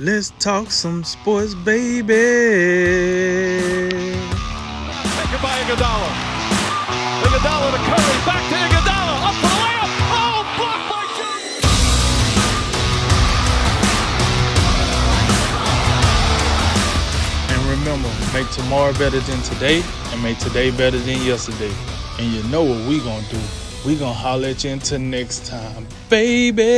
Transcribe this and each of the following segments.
Let's talk some sports, baby. Taken by Iguodala. Iguodala to Curry. Back to Iguodala. Up for the layup. Oh, blocked by James. And remember, make tomorrow better than today and make today better than yesterday. And you know what we gonna do. We gonna holler at you until next time, baby.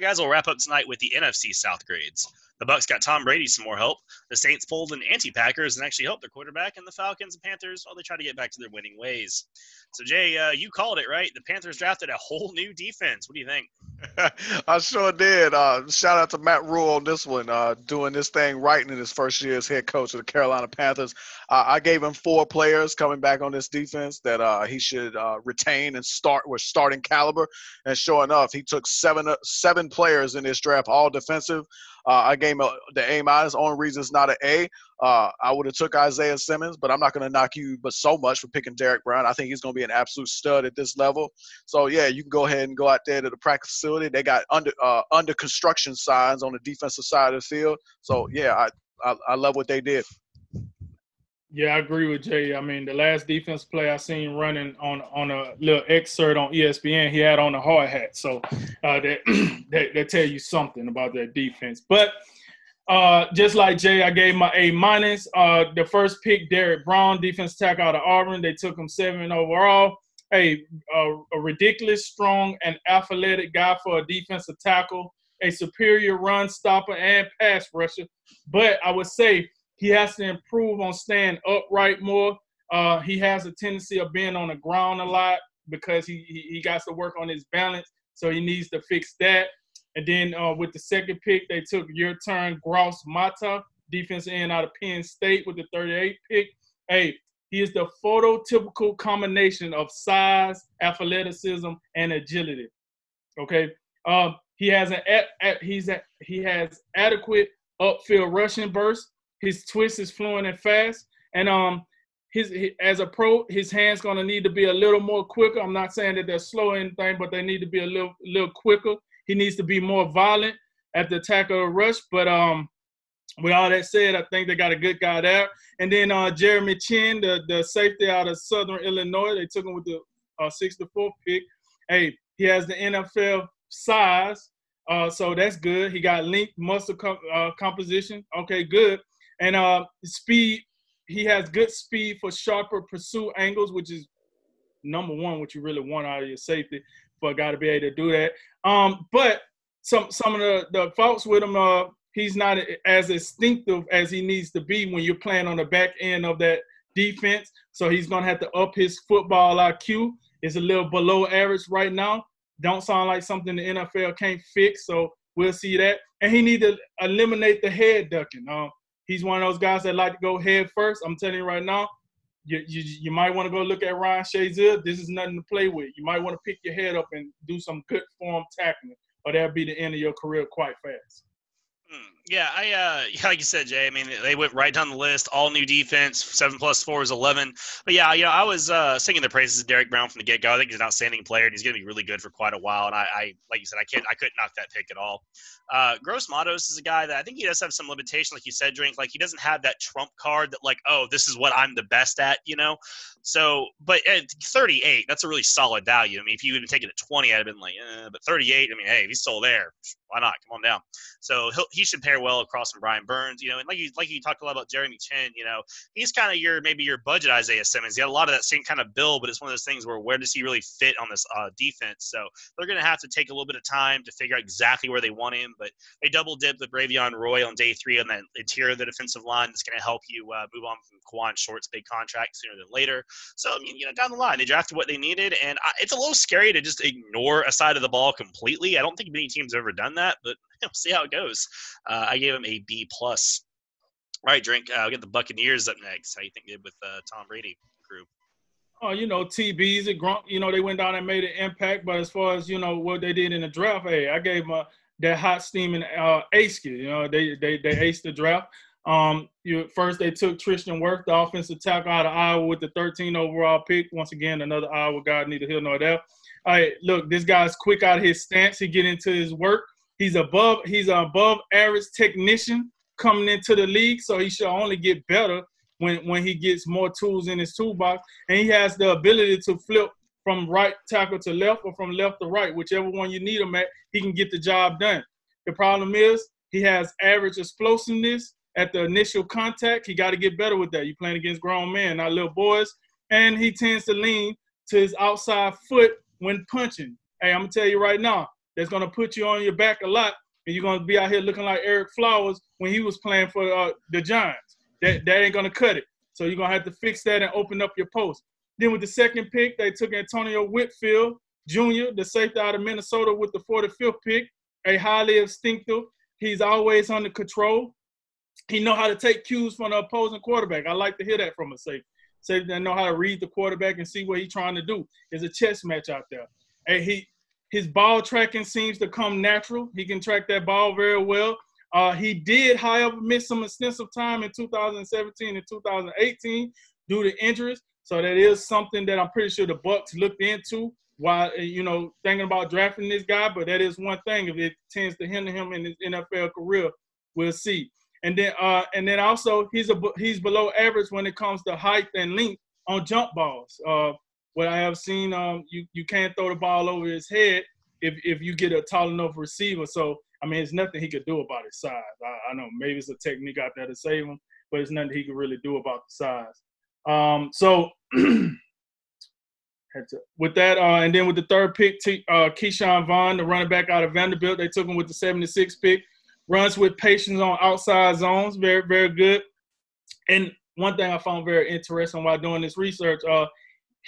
Guys, we'll wrap up tonight with the NFC South grades. The Bucks got Tom Brady some more help. The Saints pulled an anti-Packers and actually helped their quarterback, and the Falcons and Panthers, well, they try to get back to their winning ways. So, Jay, uh, you called it right. The Panthers drafted a whole new defense. What do you think? I sure did. Uh, shout out to Matt Rhule on this one, uh, doing this thing right in his first year as head coach of the Carolina Panthers. Uh, I gave him four players coming back on this defense that uh, he should uh, retain and start with starting caliber. And sure enough, he took seven seven players in this draft, all defensive. Uh, I gave the A minus. Only reason it's not an A. Uh, I would have took Isaiah Simmons, but I'm not going to knock you but so much for picking Derrick Brown. I think he's going to be an absolute stud at this level. So yeah, you can go ahead and go out there to the practice facility. They got under uh, under construction signs on the defensive side of the field. So yeah, I I, I love what they did. Yeah, I agree with Jay. I mean, the last defense play I seen running on on a little excerpt on ESPN, he had on a hard hat. So uh, that, that that tell you something about that defense. But uh, just like Jay, I gave my A minus. Uh, the first pick, Derrick Brown, defense tackle out of Auburn. They took him seven overall. Hey, uh, a ridiculous strong and athletic guy for a defensive tackle. A superior run stopper and pass rusher. But I would say he has to improve on staying upright more. Uh, he has a tendency of being on the ground a lot because he, he he got to work on his balance. So he needs to fix that. And then uh, with the second pick, they took Yetur, Gross Mata, defense end out of Penn State with the 38 pick. Hey, he is the phototypical combination of size, athleticism, and agility. Okay, um, he has an he's a, he has adequate upfield rushing burst. His twist is fluent and fast, and um, his he, as a pro, his hands gonna need to be a little more quicker. I'm not saying that they're slow or anything, but they need to be a little little quicker. He needs to be more violent at the attack or rush. But um, with all that said, I think they got a good guy there. And then uh, Jeremy Chinn, the the safety out of Southern Illinois, they took him with the uh, 64th pick. Hey, he has the NFL size, uh, so that's good. He got length, muscle com- uh, composition. Okay, good. And uh, speed, he has good speed for sharper pursuit angles, which is number one, what you really want out of your safety for a guy to be able to do that. Um, but some some of the, the faults with him, uh, he's not as instinctive as he needs to be when you're playing on the back end of that defense. So he's gonna have to up his football IQ. It's a little below average right now. Don't sound like something the NFL can't fix. So we'll see that. And he need to eliminate the head ducking. Um, he's one of those guys that like to go head first. I'm telling you right now, you, you, you might want to go look at Ryan Shazier. This is nothing to play with. You might want to pick your head up and do some good form tackling, or that'll be the end of your career quite fast. Hmm, Yeah, I uh, like you said, Jay. I mean, they went right down the list. All new defense. Seven plus four is eleven. But yeah, you know, I was uh, singing the praises of Derrick Brown from the get go. I think he's an outstanding player, and he's going to be really good for quite a while. And I, I, like you said, I can't, I couldn't knock that pick at all. Uh, Gross Matos is a guy that I think he does have some limitation, like you said, drink. Like he doesn't have that trump card that, like, oh, this is what I'm the best at, you know. So, but at 38, that's a really solid value. I mean, if you would have taken it at 20, I'd have been like, eh, but 38, I mean, hey, if he's still there, why not? Come on down. So he should pair well across from Brian Burns, you know, and like you like you talked a lot about Jeremy Chinn, you know, he's kind of your maybe your budget Isaiah Simmons. He had a lot of that same kind of build, but it's one of those things where where does he really fit on this uh, defense? So they're going to have to take a little bit of time to figure out exactly where they want him. But they double dipped with Bravvion Roy on day three on that interior of the defensive line. That's going to help you uh, move on from Kawann Short's big contract sooner than later. So I mean, you know, down the line they drafted what they needed, and I, it's a little scary to just ignore a side of the ball completely. I don't think many teams have ever done that, but we'll see how it goes. Uh, I gave him a B plus. All right, drink. Uh, I'll get the Buccaneers up next. How you think they did with uh, Tom Brady group? Oh, you know, TBs and Gronk, you know, they went down and made an impact. But as far as, you know, what they did in the draft, hey, I gave them a, that hot steaming uh, ace kid. You know, they they they aced the draft. Um, you first they took Tristan Wirfs, the offensive tackle out of Iowa with the 13 overall pick. Once again, another Iowa guy, neither here nor there. All right, look, this guy's quick out of his stance. He get into his work. He's above he's an above average technician coming into the league, so he should only get better when when he gets more tools in his toolbox, and he has the ability to flip from right tackle to left or from left to right, whichever one you need him at, he can get the job done. The problem is he has average explosiveness at the initial contact. He got to get better with that. You're playing against grown men, not little boys, and he tends to lean to his outside foot when punching. Hey, I'm gonna tell you right now, that's gonna put you on your back a lot, and you're gonna be out here looking like Ereck Flowers when he was playing for uh, the Giants. That that ain't gonna cut it. So you're gonna have to fix that and open up your post. Then with the second pick, they took Antonio Winfield Jr., the safety out of Minnesota, with the 45th pick. A highly instinctive. He's always under control. He know how to take cues from the opposing quarterback. I like to hear that from a safety. Safety that know how to read the quarterback and see what he's trying to do. There's a chess match out there. And he his ball tracking seems to come natural. He can track that ball very well. Uh, he did, however, miss some extensive time in 2017 and 2018 due to injuries. So that is something that I'm pretty sure the Bucks looked into while you know thinking about drafting this guy. But that is one thing. If it tends to hinder him in his NFL career, we'll see. And then uh, and then also he's a he's below average when it comes to height and length on jump balls. Uh, what I have seen, um, you you can't throw the ball over his head if if you get a tall enough receiver. So I mean, there's nothing he could do about his size. I, I know maybe it's a technique out there to save him, but it's nothing he could really do about the size. Um, so with that, uh, and then with the third pick, T, uh, Ke'Shawn Vaughn, the running back out of Vanderbilt, they took him with the 76 pick. Runs with patience on outside zones, very very good. And one thing I found very interesting while doing this research, uh,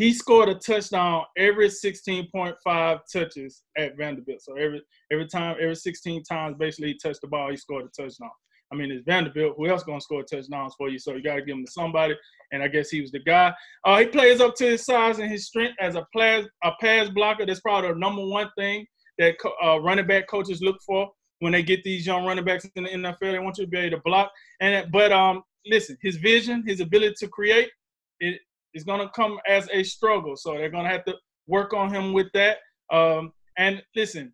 he scored a touchdown every 16.5 touches at Vanderbilt. So every every time, every 16 times, basically he touched the ball, he scored a touchdown. I mean, it's Vanderbilt. Who else gonna score touchdowns for you? So you got to give him to somebody. And I guess he was the guy. Uh, he plays up to his size and his strength as a pass a pass blocker. That's probably the number one thing that uh, running back coaches look for when they get these young running backs in the NFL. They want you to be able to block. And but um, listen, his vision, his ability to create, it is gonna come as a struggle. So they're gonna have to work on him with that. Um, and listen,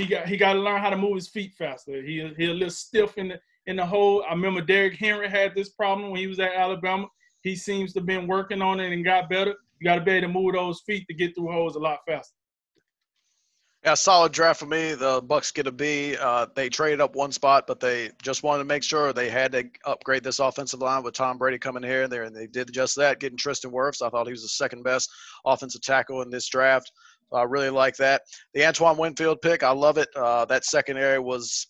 he got he got to learn how to move his feet faster. He he a little stiff in the in the hole. I remember Derrick Henry had this problem when he was at Alabama. He seems to have been working on it and got better. You got to be able to move those feet to get through holes a lot faster. Yeah, solid draft for me. The Bucks get a B. Uh, they traded up one spot, but they just wanted to make sure they had to upgrade this offensive line with Tom Brady coming here and there, and they did just that, getting Tristan Wirfs. I thought he was the second best offensive tackle in this draft. I really like that. The Antoine Winfield pick, I love it. Uh, that secondary was,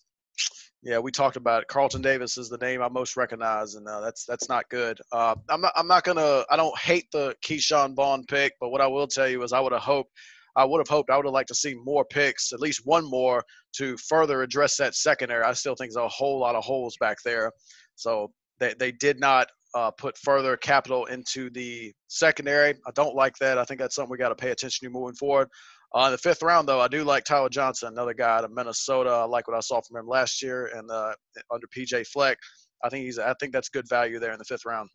yeah, we talked about it. Carlton Davis is the name I most recognize, and uh, that's that's not good. Uh, I'm not I'm not gonna I don't hate the Ke'Shawn Vaughn pick, but what I will tell you is I would have hoped I would have hoped I would have liked to see more picks, at least one more, to further address that secondary. I still think there's a whole lot of holes back there. So they, they did not uh, put further capital into the secondary. I don't like that. I think that's something we got to pay attention to moving forward. Uh, in the fifth round, though, I do like Tyler Johnson, another guy out of Minnesota. I like what I saw from him last year and uh, under PJ Fleck. I think he's. I think that's good value there in the fifth round.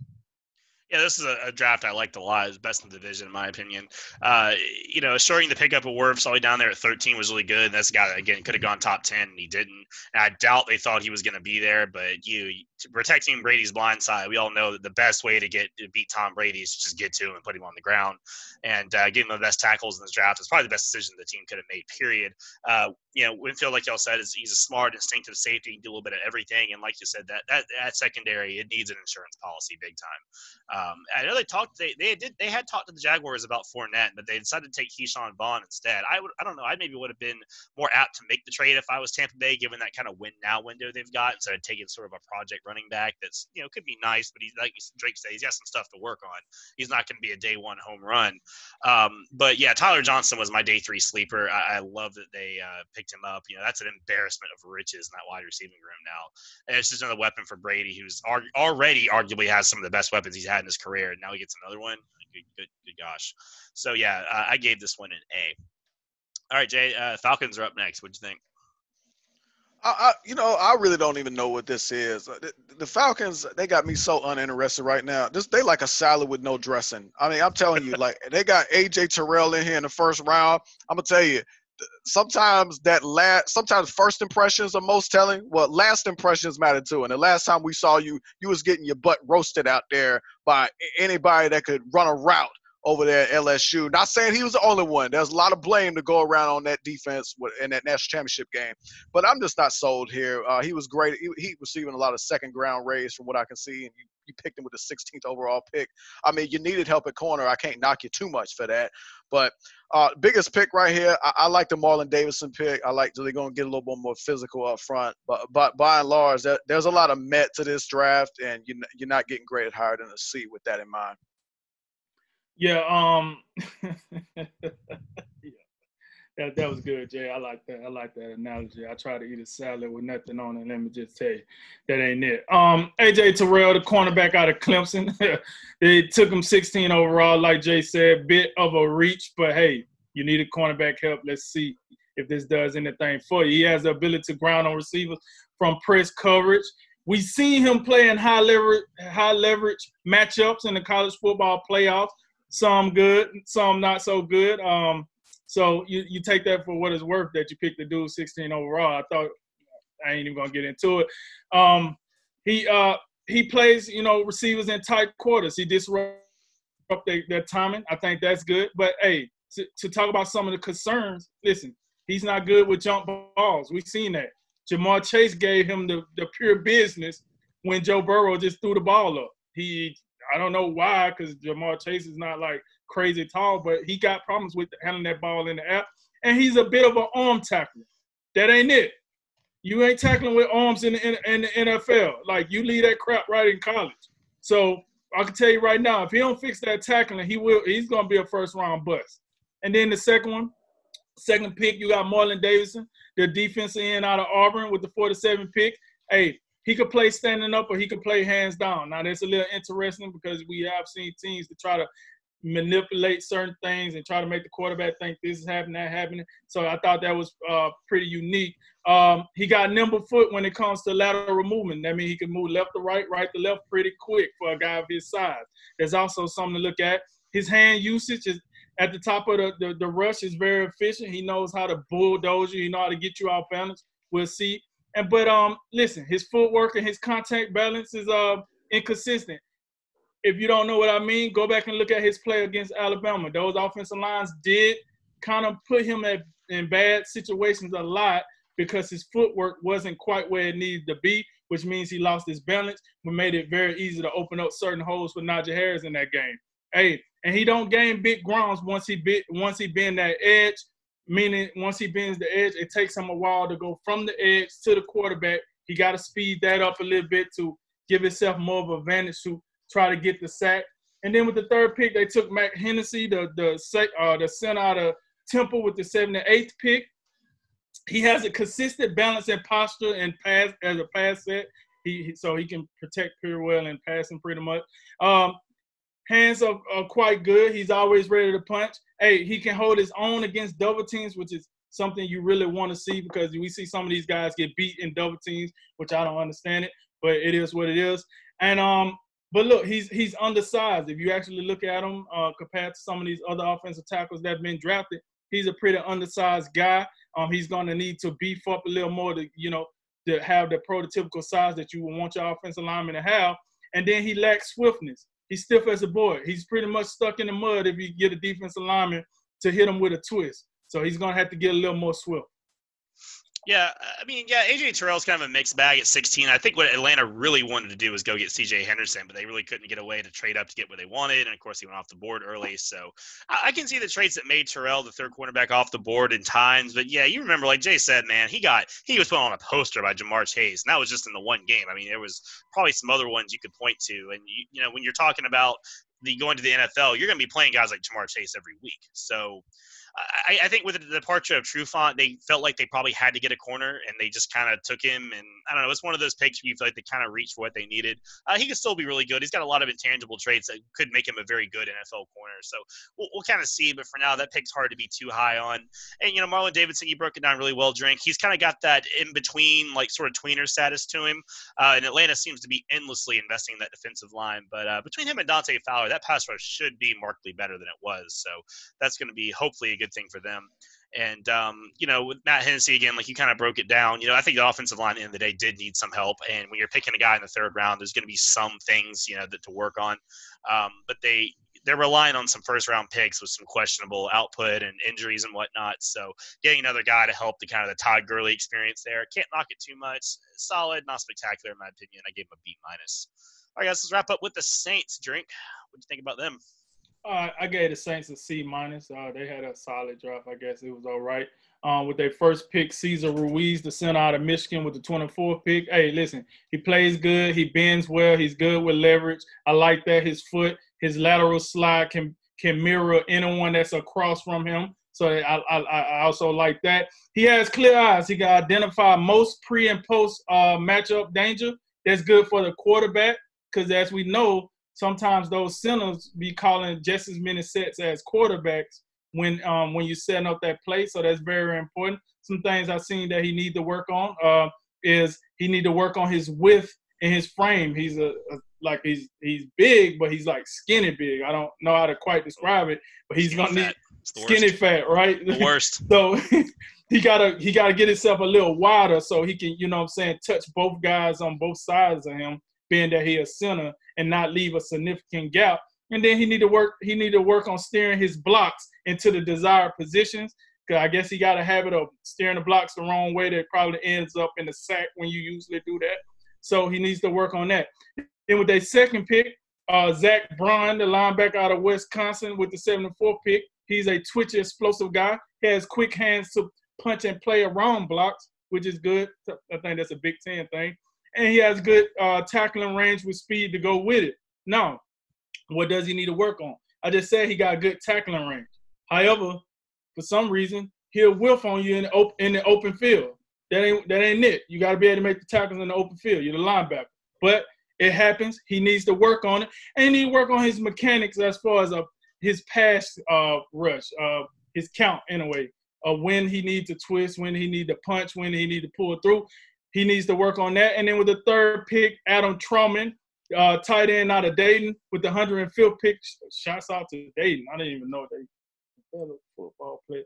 Yeah, this is a, a, draft I liked a lot. It's best in the division, in my opinion. Uh, you know, starting the pickup of Wirfs all the way down there at 13 was really good. And that's a guy that, again, could have gone top 10, and he didn't. And I doubt they thought he was going to be there. But you, protecting Brady's blind side, we all know that the best way to get to beat Tom Brady is just get to him and put him on the ground. And uh, getting the best tackles in this draft is probably the best decision the team could have made, period. Uh, you know, Winfield, like y'all said, is he's a smart, instinctive safety. He can do a little bit of everything. And like you said, that, that, that secondary, it needs an insurance policy big time. Um, I know they talked. They, they did. They had talked to the Jaguars about Fournette, but they decided to take Ke'Shawn Vaughn instead. I would. I don't know. I maybe would have been more apt to make the trade if I was Tampa Bay, given that kind of win now window they've got, instead of taking sort of a project running back that's you know could be nice, but he's like Drake said, he's got some stuff to work on. He's not going to be a day one home run. Um, but yeah, Tyler Johnson was my day three sleeper. I, I love that they uh, picked him up. You know, that's an embarrassment of riches in that wide receiving room now. And it's just another weapon for Brady, who's already arguably has some of the best weapons he's had in his career. And now he gets another one. Good, good, good gosh. So yeah, uh, I gave this one an A. All right, Jay. Uh, Falcons are up next. What'd you think? I, I, you know, I really don't even know what this is. Uh, the, the, Falcons, they got me so uninterested right now. This they like a salad with no dressing. I mean, I'm telling you, like they got AJ Terrell in here in the first round. I'm gonna tell you, sometimes that last sometimes first impressions are most telling. Well last impressions matter too. And the last time we saw you you was getting your butt roasted out there by anybody that could run a route over there at LSU. Not saying he was the only one. There's a lot of blame to go around on that defense in that national championship game. But I'm just not sold here. Uh, he was great. He, he receiving a lot of second ground raise from what I can see, and you, you picked him with the 16th overall pick. I mean, you needed help at corner. I can't knock you too much for that. But uh, biggest pick right here, I, I like the Marlon Davidson pick. I like they're going to get a little bit more physical up front. But but by and large, there, there's a lot of met to this draft, and you, you're not getting graded higher than a C with that in mind. Yeah, um yeah. That, that was good, Jay. I like that. I like that analogy. I try to eat a salad with nothing on it. Let me just tell you, that ain't it. Um, AJ Terrell, the cornerback out of Clemson, they took him 16 overall, like Jay said, bit of a reach, but hey, you need a cornerback help. Let's see if this does anything for you. He has the ability to ground on receivers from press coverage. We seen him play in high leverage, high leverage matchups in the college football playoffs some good, some not so good. Um, so you, you take that for what it's worth that you picked the dude 16 overall. I thought I ain't even gonna get into it. Um, he uh, he plays, you know, receivers in tight quarters. He disrupts their, their timing. I think that's good. But hey, to, to talk about some of the concerns, listen, he's not good with jump balls. We've seen that. Ja'Marr Chase gave him the, the pure business when Joe Burrow just threw the ball up. He I don't know why, because Ja'Marr Chase is not like crazy tall, but he got problems with handling that ball in the air. And he's a bit of an arm tackler. That ain't it. You ain't tackling with arms in the, in, in the NFL. Like you leave that crap right in college. So I can tell you right now, if he don't fix that tackling, he will. He's gonna be a first round bust. And then the second one, second pick, you got Marlon Davidson, the defensive end out of Auburn with the 47 pick. Hey, he could play standing up or he could play hands down. Now that's a little interesting because we have seen teams to try to manipulate certain things and try to make the quarterback think this is happening, that happening. So I thought that was uh, pretty unique. Um, he got nimble foot when it comes to lateral movement. That means he can move left to right, right to left pretty quick for a guy of his size. There's also something to look at. His hand usage is at the top of the, the, the rush is very efficient. He knows how to bulldoze you. He know how to get you off balance. We'll see. And but um, listen, his footwork and his contact balance is uh inconsistent. If you don't know what I mean, go back and look at his play against Alabama. Those offensive lines did kind of put him at, in bad situations a lot because his footwork wasn't quite where it needed to be, which means he lost his balance, but made it very easy to open up certain holes for Najee Harris in that game. Hey, and he don't gain big grounds once he bit once he bend that edge meaning once he bends the edge, it takes him a while to go from the edge to the quarterback. He got to speed that up a little bit to give himself more of an advantage to try to get the sack. And then with the third pick, they took Matt Hennessy, the the uh, the center out of Temple with the 78th pick. He has a consistent balance and posture and pass as a pass set. He so he can protect pretty well and passing pretty much. Um, hands are, are quite good. He's always ready to punch hey, he can hold his own against double teams, which is something you really want to see because we see some of these guys get beat in double teams, which I don't understand it, but it is what it is. And um, but look, he's he's undersized. If you actually look at him uh, compared to some of these other offensive tackles that have been drafted, he's a pretty undersized guy. Um, he's going to need to beef up a little more to you know to have the prototypical size that you would want your offensive lineman to have. And then he lacks swiftness he's stiff as a board. He's pretty much stuck in the mud if you get a defensive lineman to hit him with a twist. So he's gonna have to get a little more swift. Yeah, I mean, yeah, AJ Terrell's kind of a mixed bag at 16. I think what Atlanta really wanted to do was go get CJ Henderson, but they really couldn't get away to trade up to get what they wanted. And of course, he went off the board early. So I, can see the trades that made Terrell the third cornerback off the board in times. But yeah, you remember, like Jay said, man, he got he was put on a poster by Ja'Marr Chase, and that was just in the one game. I mean, there was probably some other ones you could point to. And you, you know, when you're talking about the going to the NFL, you're going to be playing guys like Ja'Marr Chase every week. So I, I, think with the departure of Trufant, they felt like they probably had to get a corner, and they just kind of took him. And I don't know, it's one of those picks where you feel like they kind of reached what they needed. Uh, he could still be really good. He's got a lot of intangible traits that could make him a very good NFL corner. So we'll, we'll kind of see. But for now, that pick's hard to be too high on. And you know, Marlon Davidson, you broke it down really well. Drink. He's kind of got that in between, like sort of tweener status to him. Uh, and Atlanta seems to be endlessly investing in that defensive line. But uh, between him and Dante Fowler, that pass rush should be markedly better than it was. So that's going to be hopefully a good thing for them. And um, you know, with Matt Hennessy again, like you kind of broke it down. You know, I think the offensive line at the end of the day did need some help. And when you're picking a guy in the third round, there's going to be some things you know that to work on. Um, but they they're relying on some first round picks with some questionable output and injuries and whatnot. So getting another guy to help the kind of the Todd Gurley experience there. Can't knock it too much. Solid, not spectacular in my opinion. I gave him a B minus. All right, guys, let's wrap up with the Saints. Drink. What do you think about them? Uh, I gave the Saints a C minus. Uh, they had a solid draft. I guess it was all right. Um, with their first pick, Cesar Ruiz, the center out of Michigan, with the 24th pick. Hey, listen, he plays good. He bends well. He's good with leverage. I like that. His foot his lateral slide can can mirror anyone that's across from him. So I, I, I also like that. He has clear eyes. He can identify most pre and post uh, matchup danger. That's good for the quarterback because, as we know, sometimes those centers be calling just as many sets as quarterbacks when um, when you're setting up that play. So that's very important. Some things I've seen that he need to work on uh, is he need to work on his width and his frame. He's a, a like he's he's big, but he's like skinny big. I don't know how to quite describe it, but he's Skinny gonna fat. need skinny worst. fat, right? The worst. so he gotta he gotta get himself a little wider so he can, you know what I'm saying, touch both guys on both sides of him, being that he a center and not leave a significant gap. And then he need to work he need to work on steering his blocks into the desired positions. Cause I guess he got a habit of steering the blocks the wrong way that probably ends up in the sack when you usually do that. So he needs to work on that. Then with their second pick, uh, Zack Baun, the linebacker out of Wisconsin, with the 74th pick. He's a twitchy, explosive guy. He has quick hands to punch and play around blocks, which is good. I think that's a Big Ten thing. And he has good uh, tackling range with speed to go with it. Now, what does he need to work on? I just said he got good tackling range. However, for some reason, he'll whiff on you in the open, in the open field. That ain't that ain't it. You got to be able to make the tackles in the open field. You're the linebacker. But it happens. He needs to work on it, and he work on his mechanics as far as uh, his pass uh, rush, uh, his count in a way. Uh, when he needs to twist, when he need to punch, when he need to pull through. He needs to work on that. And then with the third pick, Adam Trautman, uh, tight end out of Dayton, with the 105th pick. Shouts out to Dayton. I didn't even know they football player.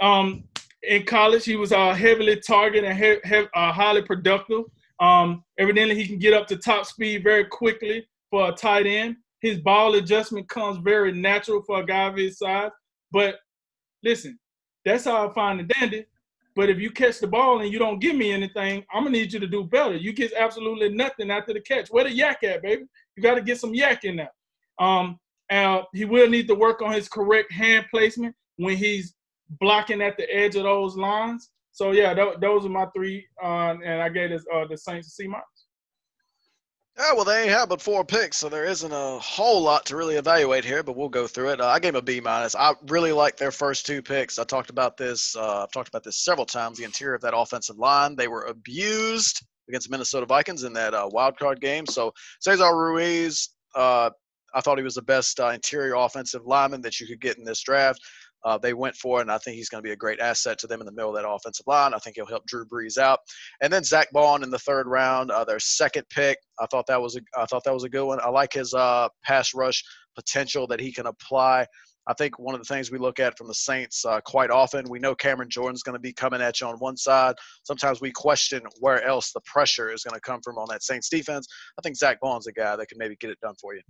Um, in college, he was uh, heavily targeted and he- he- uh, highly productive. Um, evidently, he can get up to top speed very quickly for a tight end. His ball adjustment comes very natural for a guy of his size. But listen, that's how I find the dandy. But if you catch the ball and you don't give me anything, I'm gonna need you to do better. You get absolutely nothing after the catch. Where the YAC at, baby? You got to get some YAC in there. Um, and he will need to work on his correct hand placement when he's blocking at the edge of those lines. So yeah, th- those are my three, uh, and I gave this, uh, the Saints a C minus. Yeah, well, they have but four picks, so there isn't a whole lot to really evaluate here, but we'll go through it. Uh, I gave a B minus. I really like their first two picks. I talked about this. Uh, I've talked about this several times. The interior of that offensive line, they were abused against Minnesota Vikings in that uh, wild card game. So Cesar Ruiz, uh, I thought he was the best uh, interior offensive lineman that you could get in this draft. Uh, they went for and I think he's going to be a great asset to them in the middle of that offensive line. I think he'll help Drew Brees out. And then Zack Baun in the third round, uh, their second pick. I thought that was a I thought that was a good one. I like his uh, pass rush potential that he can apply. I think one of the things we look at from the Saints uh, quite often, we know Cameron Jordan's going to be coming at you on one side. Sometimes we question where else the pressure is going to come from on that Saints defense. I think Zack Baun's a guy that can maybe get it done for you.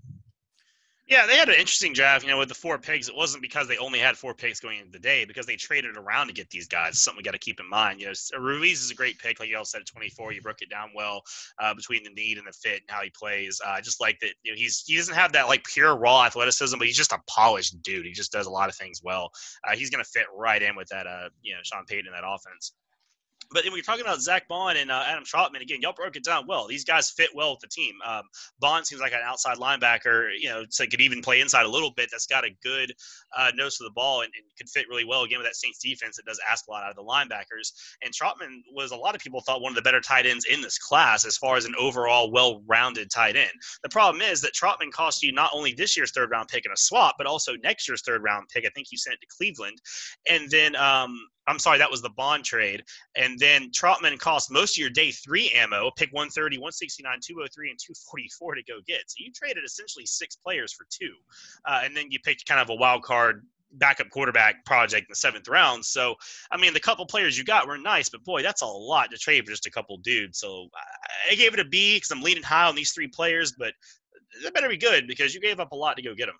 Yeah, they had an interesting draft. You know, with the four picks, it wasn't because they only had four picks going into the day, because they traded around to get these guys. Something we got to keep in mind. You know, Ruiz is a great pick, like you all said, at 24. You broke it down well uh, between the need and the fit and how he plays. Uh, I just like that. You know, he's he doesn't have that like pure raw athleticism, but he's just a polished dude. He just does a lot of things well. Uh, he's going to fit right in with that. Uh, you know, Sean Payton in that offense. But when you're talking about Zack Baun and uh, Adam Trautman, again, y'all broke it down well. These guys fit well with the team. Um, Baun seems like an outside linebacker, you know, so could even play inside a little bit. That's got a good uh, nose to the ball and, and, could fit really well again with that Saints defense that does ask a lot out of the linebackers. And Trautman was a lot of people thought one of the better tight ends in this class as far as an overall well-rounded tight end. The problem is that Trautman cost you not only this year's third round pick in a swap, but also next year's third round pick. I think you sent it to Cleveland, and then um, I'm sorry, that was the Baun trade. And then Trautman cost most of your day three ammo, pick 130, 169, 203, and 244 to go get. So you traded essentially six players for two. Uh, and then you picked kind of a wild card backup quarterback project in the seventh round. So, I mean, the couple players you got were nice, but boy, that's a lot to trade for just a couple dudes. So I gave it a B because I'm leaning high on these three players, but they better be good because you gave up a lot to go get them.